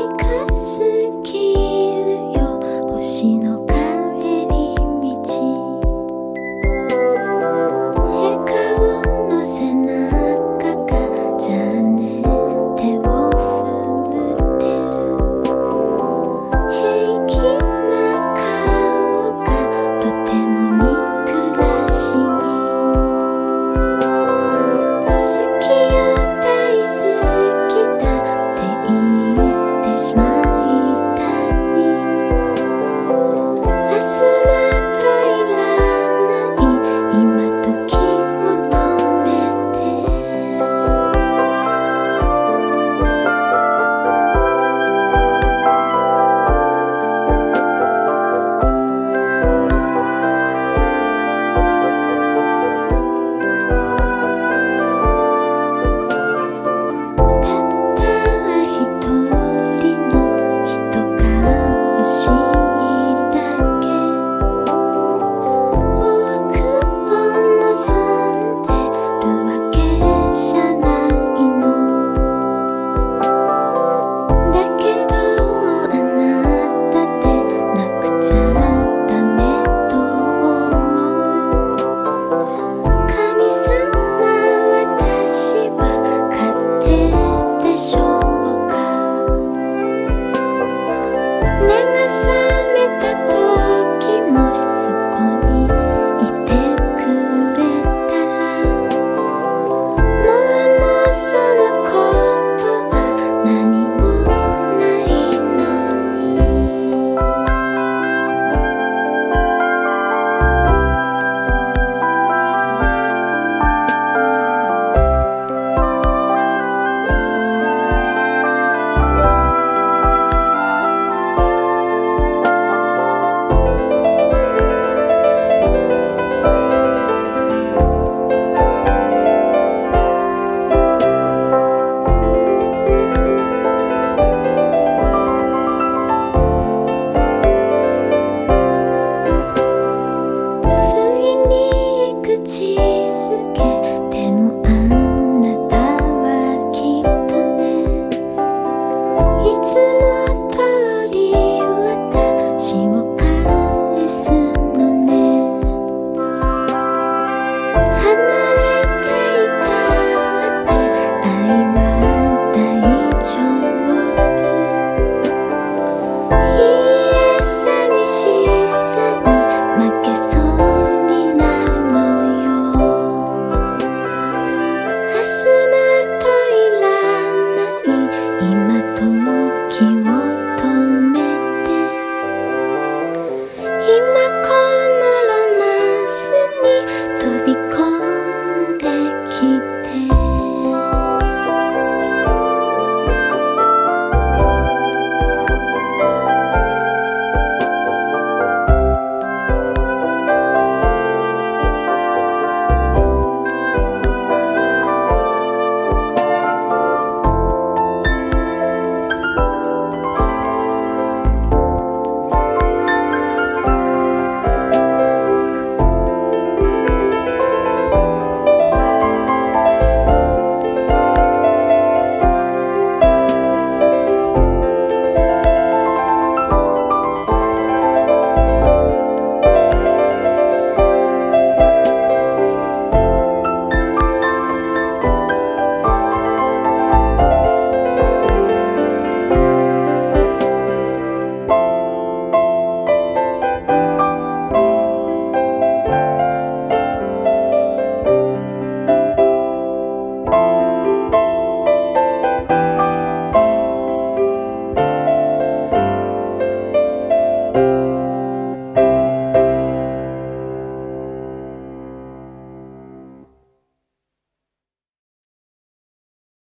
一开始。